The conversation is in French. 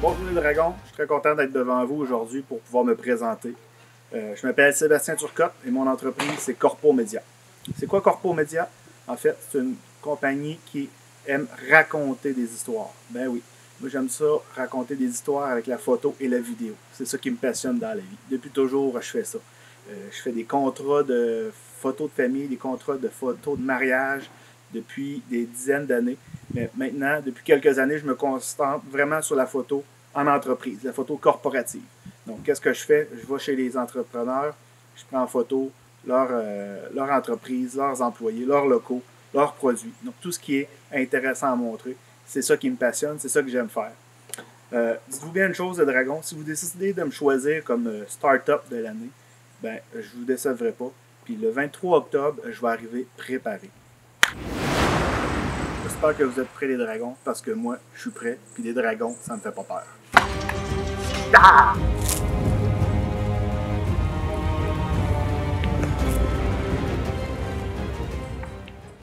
Dragons, je suis très content d'être devant vous aujourd'hui pour pouvoir me présenter. Euh, je m'appelle Sébastien Turcotte et mon entreprise, c'est Corpo Média. C'est quoi Corpo Média? En fait, c'est une compagnie qui aime raconter des histoires. Ben oui, moi j'aime ça, raconter des histoires avec la photo et la vidéo. C'est ça qui me passionne dans la vie. Depuis toujours, je fais ça. Euh, je fais des contrats de photos de famille, des contrats de photos de mariage depuis des dizaines d'années. Mais maintenant, depuis quelques années, je me concentre vraiment sur la photo en entreprise, la photo corporative. Donc, qu'est-ce que je fais? Je vais chez les entrepreneurs, je prends en photo leur, euh, entreprise, leurs employés, leurs locaux, leurs produits. Donc, tout ce qui est intéressant à montrer, c'est ça qui me passionne, c'est ça que j'aime faire. Euh, dites-vous bien une chose, le Dragon, si vous décidez de me choisir comme euh, start-up de l'année, ben, je ne vous décevrai pas. Puis le 23 octobre, je vais arriver préparé. J'espère que vous êtes prêts les dragons, parce que moi, je suis prêt, puis les dragons, ça me fait pas peur. Ah!